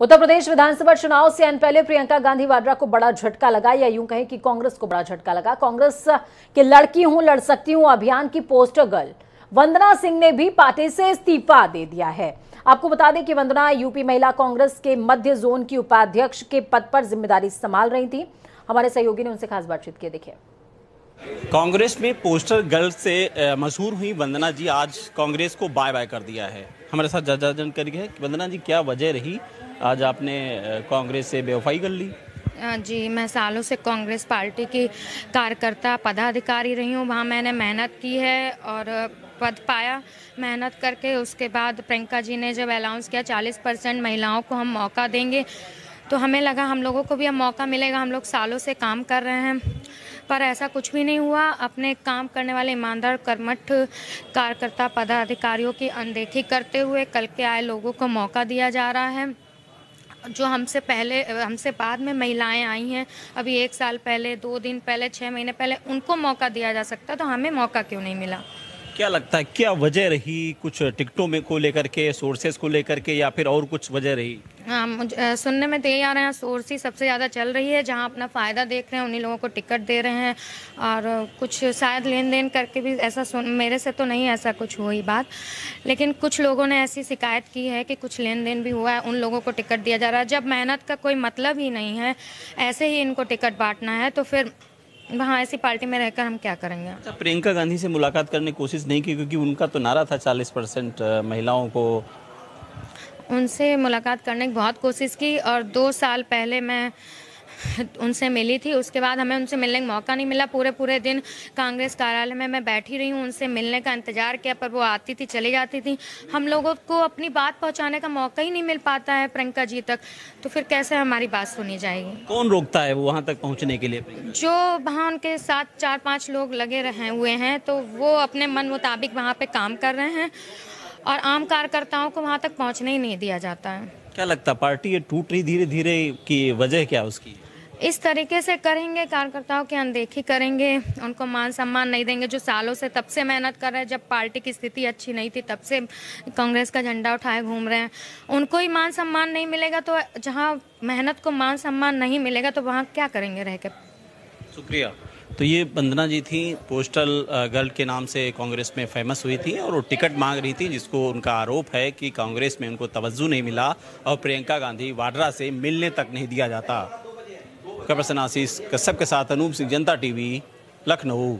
उत्तर प्रदेश विधानसभा चुनाव से अन पहले प्रियंका गांधी वाड्रा को बड़ा झटका लगा, या यूँ कहें कि कांग्रेस को बड़ा झटका लगा। कांग्रेस के लड़की हूँ, लड़ सकती हूँ, अभियान की पोस्टर गर्ल। वंदना सिंह ने भी पार्टी से इस्तीफा दे दिया है। आपको बता दें कि वंदना यूपी महिला कांग्रेस के मध्य जोन की उपाध्यक्ष के पद पर ज़िम्मेदारी संभाल रही थी। हमारे सहयोगी ने उनसे खास बातचीत की, देखिए। कांग्रेस में पोस्टर गर्ल से मशहूर हुई वंदना जी, आज कांग्रेस को बाय बाय कर दिया है। हमारे साथ ज़्यादा जानकारी है वंदना जी, क्या वजह रही? आज आपने कांग्रेस से बेवफाई कर ली। जी, मैं सालों से कांग्रेस पार्टी की कार्यकर्ता, पदाधिकारी रही हूँ। वहाँ मैंने मेहनत की है और पद पाया। मेहनत करके उसके बाद प्रियंका जी ने जब अनाउंस किया 40 परसेंट महिलाओं को हम मौका देंगे। तो हमें लगा हम लोगों को भी अब मौका मिलेगा, हम लोग सालों से काम कर रहे हैं। पर ऐसा कुछ भी नहीं हुआ। अपने काम करने वाले ईमानदार, कर्मठ कार्यकर्ता, पदाधिकारियों की अनदेखी करते हुए कल के आए लोगों को मौका दिया जा रहा है। जो हमसे पहले, हमसे बाद में महिलाएँ आई हैं, अभी एक साल पहले, दो दिन पहले छः महीने पहले, उनको मौका दिया जा सकता तो हमें मौका क्यों नहीं मिला? क्या लगता है, क्या वजह रही कुछ टिकटों में को लेकर के सोर्सेज को लेकर के, या फिर और कुछ वजह रही? हाँ मुझे सुनने में तो यही आ रहे हैं सोर्स ही सबसे ज़्यादा चल रही है, जहाँ अपना फ़ायदा देख रहे हैं, उन्हीं लोगों को टिकट दे रहे हैं, और कुछ शायद लेन देन करके भी ऐसा सुन, मेरे से तो नहीं ऐसा कुछ हुई बात, लेकिन कुछ लोगों ने ऐसी शिकायत की है कि कुछ लेन देन भी हुआ है, उन लोगों को टिकट दिया जा रहा है। जब मेहनत का कोई मतलब ही नहीं है, ऐसे ही इनको टिकट बांटना है तो फिर वहाँ ऐसी पार्टी में रहकर हम क्या करेंगे? अच्छा प्रियंका गांधी से मुलाकात करने की कोशिश नहीं की क्योंकि उनका तो नारा था चालीस परसेंट महिलाओं को। उनसे मुलाकात करने की बहुत कोशिश की और दो साल पहले मैं उनसे मिली थी। उसके बाद हमें उनसे मिलने का मौका नहीं मिला। पूरे पूरे दिन कांग्रेस कार्यालय में मैं बैठी रही हूँ। उनसे मिलने का इंतज़ार किया पर वो आती थी चली जाती थी। हम लोगों को अपनी बात पहुँचाने का मौका ही नहीं मिल पाता है प्रियंका जी तक। तो फिर कैसे हमारी बात सुनी जाएगी? कौन रोकता है वो वहाँ तक पहुँचने के लिए? जो वहाँ उनके साथ चार पाँच लोग लगे रहे हुए हैं तो वो अपने मन मुताबिक वहाँ पे काम कर रहे हैं और आम कार्यकर्ताओं को वहाँ तक पहुँचने ही नहीं दिया जाता है। क्या लगता पार्टी ये टूट रही धीरे धीरे की वजह क्या उसकी? इस तरीके से करेंगे, कार्यकर्ताओं की अनदेखी करेंगे, उनको मान सम्मान नहीं देंगे, जो सालों से तब से मेहनत कर रहे हैं, जब पार्टी की स्थिति अच्छी नहीं थी, तब से कांग्रेस का झंडा उठाए घूम रहे हैं। उनको ही मान सम्मान नहीं मिलेगा तो जहाँ मेहनत को मान सम्मान नहीं मिलेगा तो वहाँ क्या करेंगे रह कर शुक्रिया। तो ये वंदना जी थी, पोस्टल गर्ल के नाम से कांग्रेस में फ़ेमस हुई थी और वो टिकट मांग रही थी, जिसको उनका आरोप है कि कांग्रेस में उनको तवज्जो नहीं मिला और प्रियंका गांधी वाड्रा से मिलने तक नहीं दिया जाता। कबर आशीष कश्यप के साथ अनूप सिंह जनता टीवी लखनऊ।